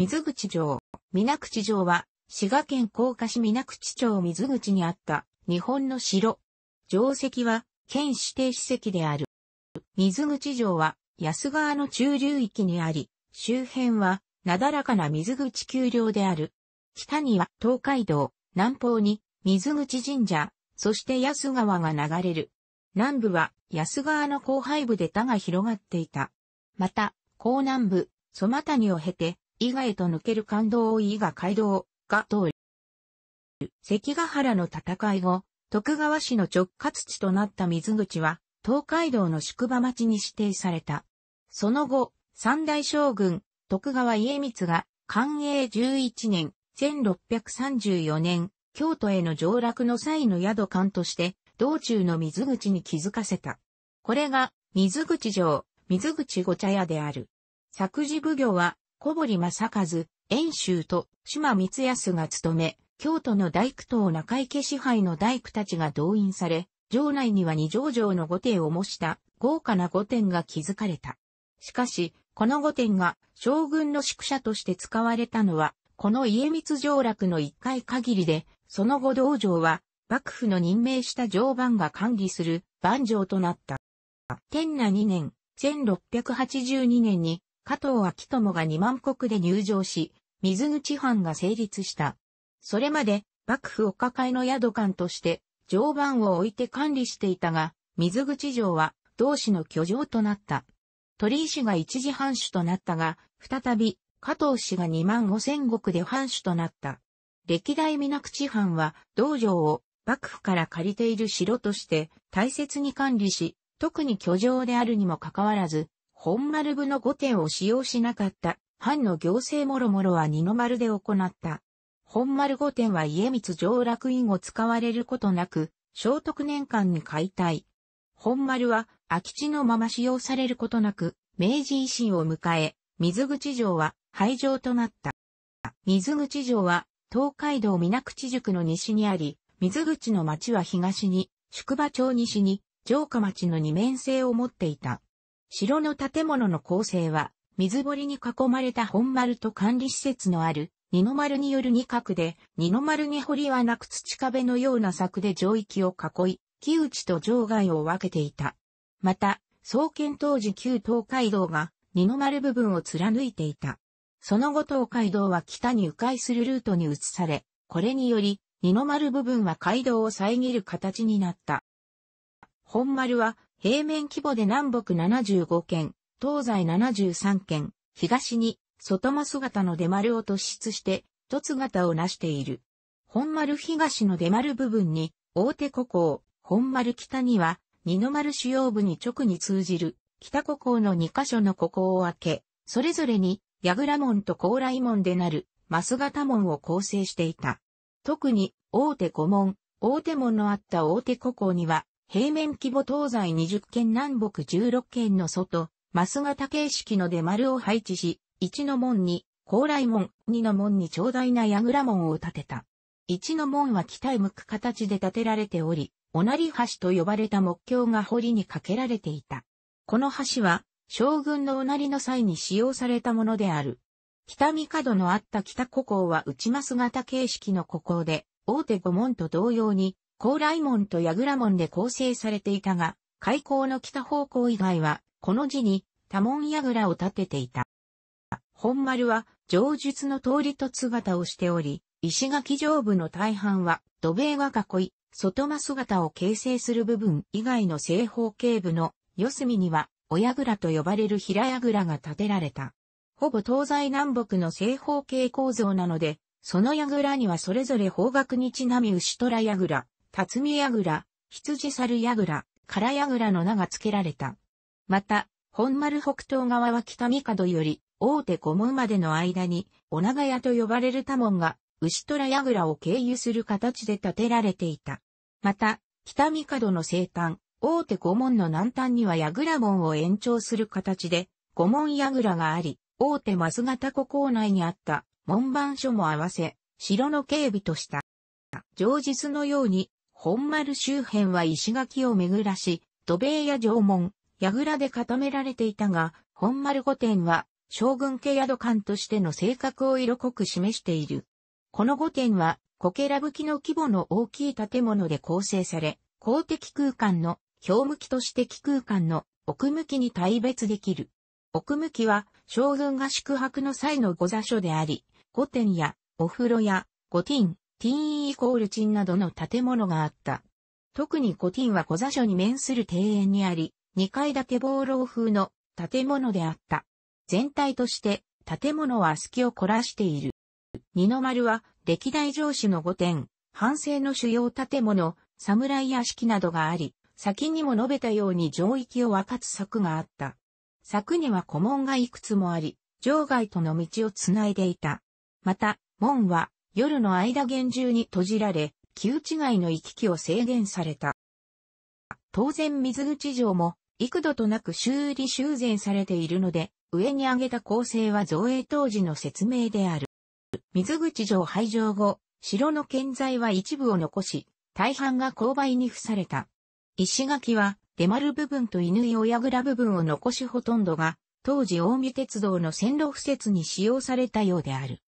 水口城。水口城は、滋賀県甲賀市水口町水口にあった日本の城。城跡は県指定史跡である。水口城は安川の中流域にあり、周辺はなだらかな水口丘陵である。北には東海道、南方に水口神社、そして安川が流れる。南部は安川の広背部で田が広がっていた。また、高南部、蘇間谷を経て、伊賀へと抜ける感動を伊賀街道が通る。関ヶ原の戦い後、徳川氏の直轄地となった水口は、東海道の宿場町に指定された。その後、三代将軍、徳川家光が、寛永11年、1634年、京都への上洛の際の宿館として、道中の水口に気づかせた。これが、水口城、水口御茶屋である。作事奉行は、小堀正和、遠州と島光康が務め、京都の大工等中池支配の大工たちが動員され、城内には二条城の御殿を模した豪華な御殿が築かれた。しかし、この御殿が将軍の宿舎として使われたのは、この家光城落の一回限りで、その後道場は、幕府の任命した城番が管理する番城となった。天那2年、1682年に加藤昭友が二万国で入場し、水口藩が成立した。それまで幕府お抱えの宿館として常磐を置いて管理していたが、水口城は同氏の居城となった。鳥居氏が一時藩主となったが、再び加藤氏が二万五千石で藩主となった。歴代水口藩は道場を幕府から借りている城として大切に管理し、特に居城であるにもかかわらず、本丸部の御殿を使用しなかった藩の行政もろもろは二の丸で行った。本丸御殿は家光上楽院を使われることなく、聖徳年間に解体。本丸は空き地のまま使用されることなく、明治維新を迎え、水口城は廃城となった。水口城は東海道水口宿の西にあり、水口の町は東に、宿場町西に、城下町の二面性を持っていた。城の建物の構成は、水堀に囲まれた本丸と管理施設のある二の丸による二角で、二の丸に堀はなく土壁のような柵で城域を囲い、木内と城外を分けていた。また、創建当時旧東海道が二の丸部分を貫いていた。その後東海道は北に迂回するルートに移され、これにより、二の丸部分は街道を遮る形になった。本丸は平面規模で南北75県、東西73県、東に外間姿の出丸を突出して凸型を成している。本丸東の出丸部分に大手古港、本丸北には二の丸主要部に直に通じる北古港の2カ所の古港を開け、それぞれに矢倉門と高麗門でなる増型門を構成していた。特に大手古門、大手門のあった大手古港には平面規模東西20県南北16県の外、マス型形式の出丸を配置し、1の門に高麗門、2の門に長大な櫓門を建てた。1の門は北へ向く形で建てられており、おなり橋と呼ばれた木橋が堀にかけられていた。この橋は、将軍のおなりの際に使用されたものである。北見角のあった北古港は内増型形式の古港で、大手五門と同様に高麗門と櫓門で構成されていたが、開港の北方向以外は、この字に多門櫓を立てていた。本丸は、上述の通りと姿をしており、石垣上部の大半は、土塀が囲い、外間姿を形成する部分以外の正方形部の四隅には、親倉と呼ばれる平櫓が建てられた。ほぼ東西南北の正方形構造なので、その櫓にはそれぞれ方角にちなみ牛虎櫓、辰巳櫓、羊猿櫓、唐櫓の名が付けられた。また、本丸北東側は北三角より、大手小門までの間に、お長屋と呼ばれる多門が、牛虎櫓を経由する形で建てられていた。また、北三角の西端、大手五門の南端には櫓門を延長する形で、五門櫓があり、大手増型古港内にあった門番所も合わせ、城の警備とした。上日のように、本丸周辺は石垣を巡らし、土塀や城門、櫓で固められていたが、本丸御殿は将軍家宿館としての性格を色濃く示している。この御殿は、こけらぶきの規模の大きい建物で構成され、公的空間の表向きとして気空間の奥向きに大別できる。奥向きは将軍が宿泊の際の御座所であり、御殿やお風呂や御ティン、ティーンイコールチンなどの建物があった。特に御ティンは御座所に面する庭園にあり、2階建て防楼風の建物であった。全体として建物は隙を凝らしている。二の丸は歴代上司の御殿、反省の主要建物、侍屋敷などがあり、先にも述べたように上域を分かつ柵があった。柵には古門がいくつもあり、場外との道をつないでいた。また、門は夜の間厳重に閉じられ、旧違いの行き来を制限された。当然水口城も幾度となく修理修繕されているので、上に挙げた構成は造営当時の説明である。水口城廃城後、城の建材は一部を残し、大半が勾配に付された。石垣は、出丸部分と犬井親倉部分を残しほとんどが、当時大見鉄道の線路敷設に使用されたようである。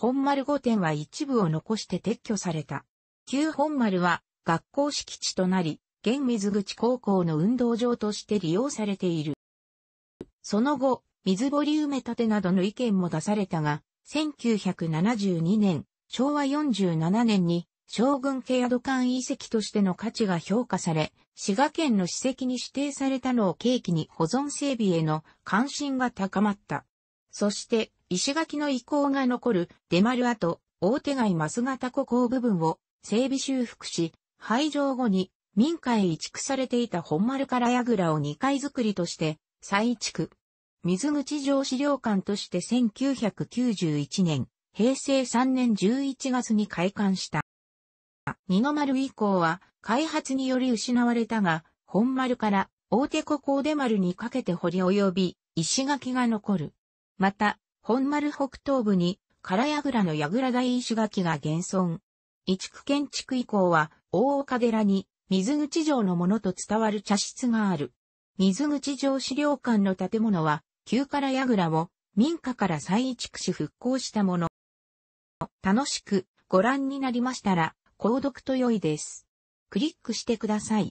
本丸御殿は一部を残して撤去された。旧本丸は学校敷地となり、現水口高校の運動場として利用されている。その後、水堀埋め立てなどの意見も出されたが、1972年、昭和47年に将軍家宿館遺跡としての価値が評価され、滋賀県の史跡に指定されたのを契機に保存整備への関心が高まった。そして、石垣の遺構が残る出丸跡、大手貝増型古港部分を整備修復し、廃城後に民家へ移築されていた本丸から櫓を2階造りとして再移築。水口城資料館として1991年、平成3年11月に開館した。二の丸以降は開発により失われたが、本丸から大手古港出丸にかけて堀及び石垣が残る。また、本丸北東部に唐櫓の櫓台石垣が現存。移築建築以降は大岡寺に水口城のものと伝わる茶室がある。水口城資料館の建物は旧唐櫓を民家から再移築し復興したもの。楽しくご覧になりましたら購読と良いです。クリックしてください。